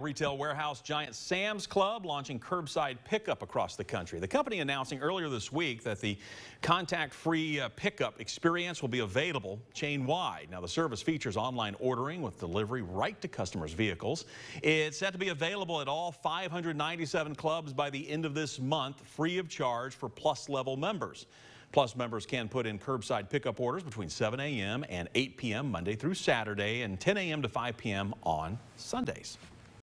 Retail warehouse giant Sam's Club launching curbside pickup across the country. The company announcing earlier this week that the contact-free uh, pickup experience will be available chain-wide. Now, the service features online ordering with delivery right to customers' vehicles. It's set to be available at all 597 clubs by the end of this month, free of charge for Plus level members. Plus members can put in curbside pickup orders between 7 a.m. and 8 p.m. Monday through Saturday and 10 a.m. to 5 p.m. on Sundays.